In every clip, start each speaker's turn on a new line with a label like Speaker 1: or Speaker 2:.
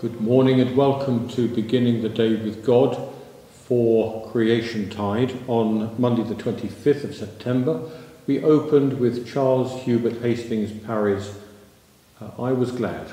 Speaker 1: Good morning and welcome to Beginning the Day with God for Creation Tide on Monday the 25th of September. We opened with Charles Hubert Hastings Parry's uh, I Was Glad.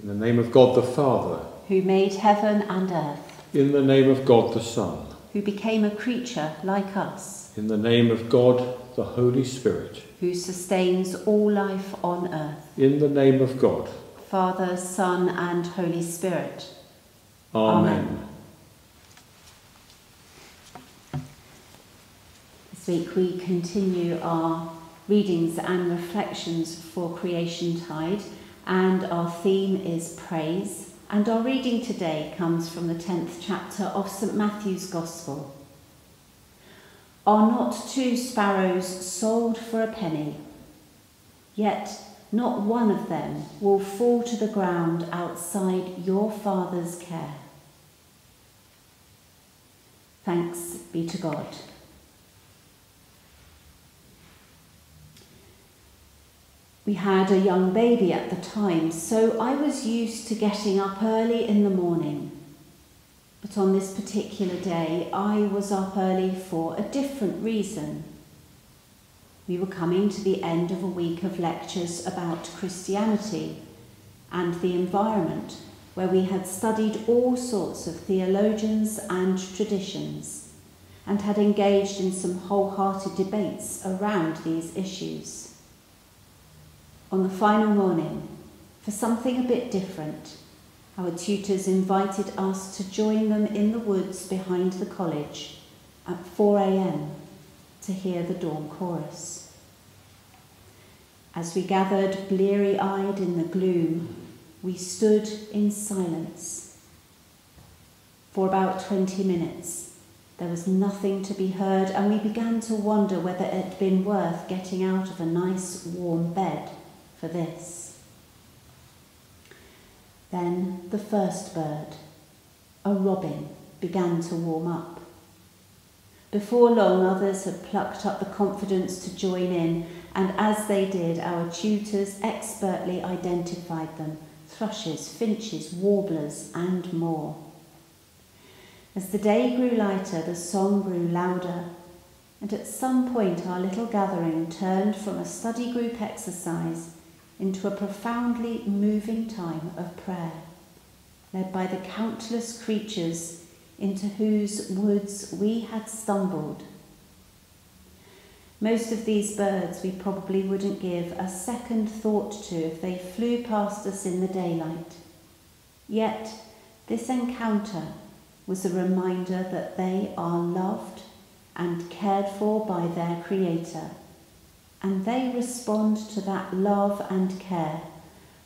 Speaker 1: In the name of God the Father,
Speaker 2: who made heaven and earth,
Speaker 1: in the name of God the Son,
Speaker 2: who became a creature like us,
Speaker 1: in the name of God the Holy Spirit,
Speaker 2: who sustains all life on earth,
Speaker 1: in the name of God,
Speaker 2: Father, Son, and Holy Spirit.
Speaker 1: Amen.
Speaker 2: This week we continue our readings and reflections for Creation Tide, and our theme is praise. And our reading today comes from the 10th chapter of St Matthew's Gospel. Are not two sparrows sold for a penny? Yet not one of them will fall to the ground outside your Father's care. Thanks be to God. We had a young baby at the time, so I was used to getting up early in the morning. But on this particular day, I was up early for a different reason. We were coming to the end of a week of lectures about Christianity and the environment, where we had studied all sorts of theologians and traditions and had engaged in some wholehearted debates around these issues on the final morning, for something a bit different, our tutors invited us to join them in the woods behind the college at 4 a.m. to hear the dawn chorus. As we gathered bleary eyed in the gloom, we stood in silence. For about 20 minutes, there was nothing to be heard, and we began to wonder whether it had been worth getting out of a nice warm bed for this. Then the first bird, a robin, began to warm up. Before long, others had plucked up the confidence to join in, and as they did, our tutors expertly identified them thrushes, finches, warblers, and more. As the day grew lighter, the song grew louder, and at some point our little gathering turned from a study group exercise into a profoundly moving time of prayer, led by the countless creatures into whose woods we had stumbled. Most of these birds we probably wouldn't give a second thought to if they flew past us in the daylight. Yet, this encounter was a reminder that they are loved and cared for by their Creator and they respond to that love and care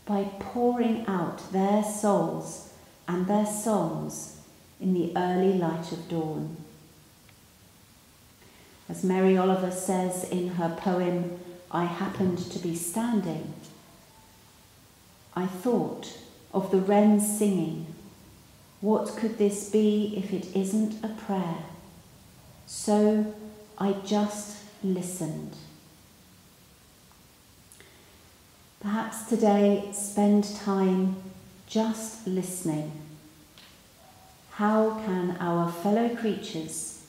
Speaker 2: by pouring out their souls and their songs in the early light of dawn. As Mary Oliver says in her poem, I happened to be standing, I thought of the wrens singing, What could this be if it isn't a prayer? So I just listened. Perhaps today spend time just listening. How can our fellow creatures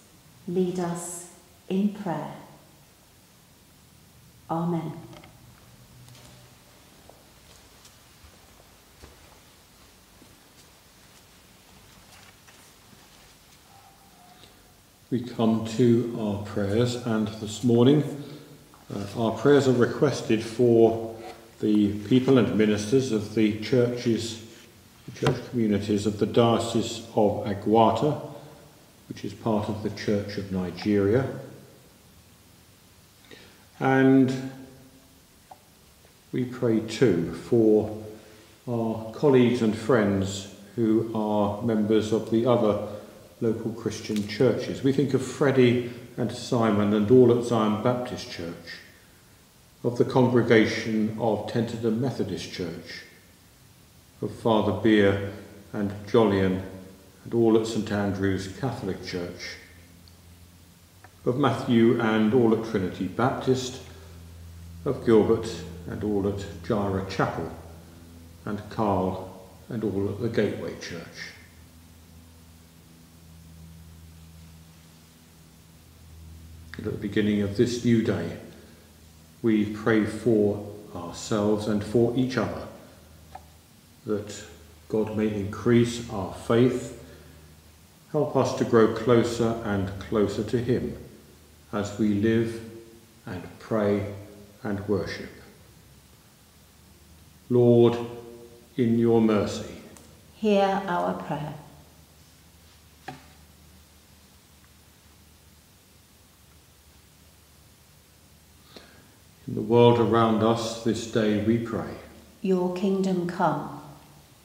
Speaker 2: lead us in prayer? Amen.
Speaker 1: We come to our prayers, and this morning uh, our prayers are requested for the people and ministers of the churches, the church communities of the Diocese of Aguata, which is part of the Church of Nigeria. And we pray too for our colleagues and friends who are members of the other local Christian churches. We think of Freddie and Simon and all at Zion Baptist Church of the congregation of Tenterden Methodist Church, of Father Beer and Jolyon and all at St Andrew's Catholic Church, of Matthew and all at Trinity Baptist, of Gilbert and all at Jireh Chapel, and Carl and all at the Gateway Church. And at the beginning of this new day, we pray for ourselves and for each other that God may increase our faith, help us to grow closer and closer to Him as we live and pray and worship. Lord, in your mercy,
Speaker 2: hear our prayer.
Speaker 1: In the world around us this day we pray.
Speaker 2: Your kingdom come.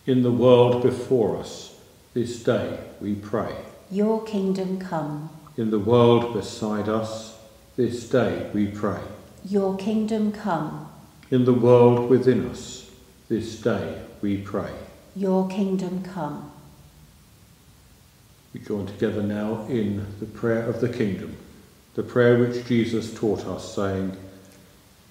Speaker 1: In the world before us this day we pray.
Speaker 2: Your kingdom come.
Speaker 1: In the world beside us this day we pray.
Speaker 2: Your kingdom come.
Speaker 1: In the world within us this day we pray.
Speaker 2: Your kingdom come.
Speaker 1: We join together now in the prayer of the kingdom, the prayer which Jesus taught us, saying,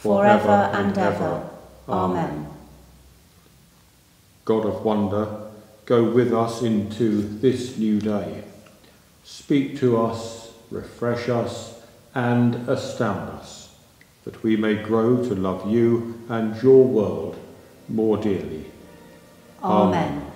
Speaker 1: forever and ever. Amen. God of wonder, go with us into this new day. Speak to us, refresh us, and astound us, that we may grow to love you and your world more dearly.
Speaker 2: Amen.